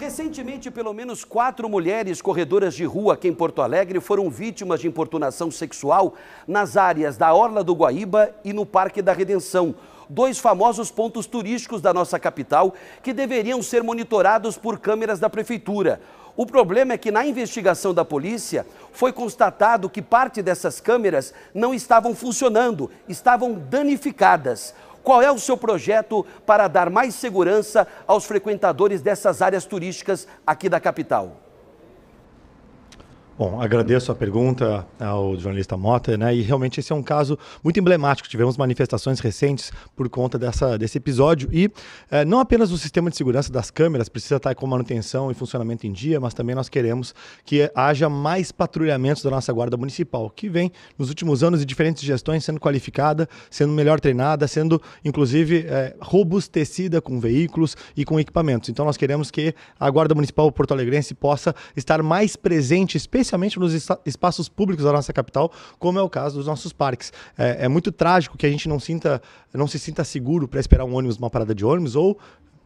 Recentemente, pelo menos quatro mulheres corredoras de rua aqui em Porto Alegre foram vítimas de importunação sexual nas áreas da Orla do Guaíba e no Parque da Redenção, dois famosos pontos turísticos da nossa capital que deveriam ser monitorados por câmeras da prefeitura. O problema é que na investigação da polícia foi constatado que parte dessas câmeras não estavam funcionando, estavam danificadas. Qual é o seu projeto para dar mais segurança aos frequentadores dessas áreas turísticas aqui da capital? Bom, agradeço a pergunta ao jornalista Mota, né? E realmente esse é um caso muito emblemático. Tivemos manifestações recentes por conta dessa, desse episódio e é, não apenas o sistema de segurança das câmeras precisa estar com manutenção e funcionamento em dia, mas também nós queremos que haja mais patrulhamentos da nossa guarda municipal, que vem nos últimos anos de diferentes gestões sendo qualificada, sendo melhor treinada, sendo inclusive é, robustecida com veículos e com equipamentos. Então nós queremos que a guarda municipal porto alegrense possa estar mais presente, especialmente especialmente nos espaços públicos da nossa capital, como é o caso dos nossos parques. É, é muito trágico que a gente não sinta, não se sinta seguro para esperar um ônibus, uma parada de ônibus, ou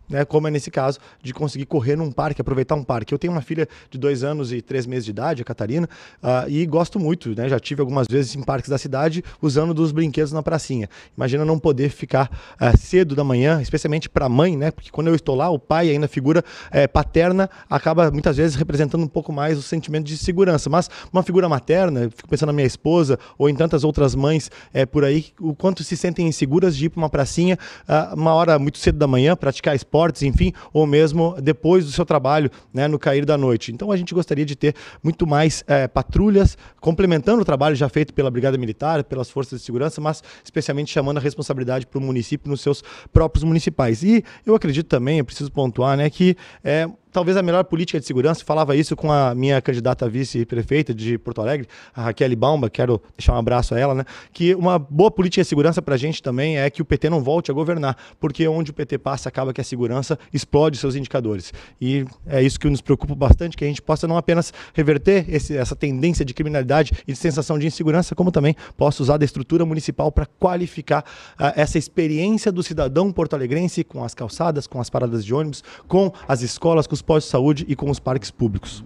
né, como é nesse caso, de conseguir correr num parque, aproveitar um parque. Eu tenho uma filha de dois anos e três meses de idade, a Catarina, uh, e gosto muito, né, já tive algumas vezes em parques da cidade usando dos brinquedos na pracinha. Imagina não poder ficar uh, cedo da manhã, especialmente para a mãe, né, porque quando eu estou lá, o pai, ainda figura uh, paterna, acaba muitas vezes representando um pouco mais o sentimento de segurança. Mas uma figura materna, fico pensando na minha esposa ou em tantas outras mães é, por aí, o quanto se sentem inseguras de ir para uma pracinha uh, uma hora muito cedo da manhã, praticar esporte esportes, enfim, ou mesmo depois do seu trabalho, né, no cair da noite. Então a gente gostaria de ter muito mais é, patrulhas, complementando o trabalho já feito pela Brigada Militar, pelas forças de segurança, mas especialmente chamando a responsabilidade para o município nos seus próprios municipais. E eu acredito também, eu preciso pontuar, né, que é, talvez a melhor política de segurança, falava isso com a minha candidata vice-prefeita de Porto Alegre, a Raquel Baumba, quero deixar um abraço a ela, né? Que uma boa política de segurança para a gente também é que o PT não volte a governar, porque onde o PT passa, acaba que a segurança explode seus indicadores. E é isso que nos preocupa bastante, que a gente possa não apenas reverter esse, essa tendência de criminalidade e de sensação de insegurança, como também possa usar da estrutura municipal para qualificar uh, essa experiência do cidadão porto-alegrense com as calçadas, com as paradas de ônibus, com as escolas, com os postos de saúde e com os parques públicos?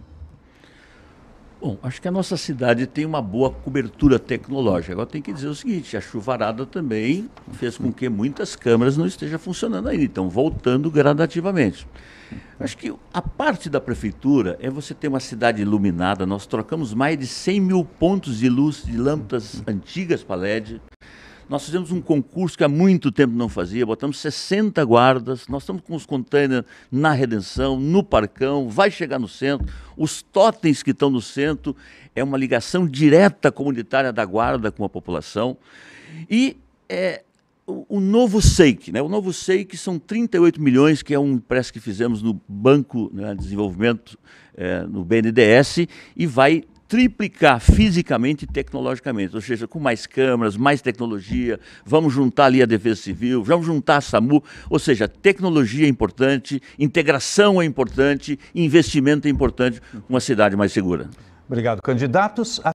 Bom, acho que a nossa cidade tem uma boa cobertura tecnológica. Agora tem que dizer o seguinte: a chuvarada também fez com que muitas câmeras não estejam funcionando ainda, então voltando gradativamente. Acho que a parte da prefeitura é você ter uma cidade iluminada. Nós trocamos mais de 100 mil pontos de luz de lâmpadas antigas para LED. Nós fizemos um concurso que há muito tempo não fazia, botamos 60 guardas, nós estamos com os containers na Redenção, no Parcão, vai chegar no centro. Os totens que estão no centro é uma ligação direta comunitária da guarda com a população. E é, o, o novo SEIC, né? o novo SEIC são 38 milhões, que é um empréstimo que fizemos no Banco né, de Desenvolvimento, é, no BNDES, e vai triplicar fisicamente e tecnologicamente, ou seja, com mais câmeras, mais tecnologia, vamos juntar ali a Defesa Civil, vamos juntar a SAMU, ou seja, tecnologia é importante, integração é importante, investimento é importante, uma cidade mais segura. Obrigado, candidatos.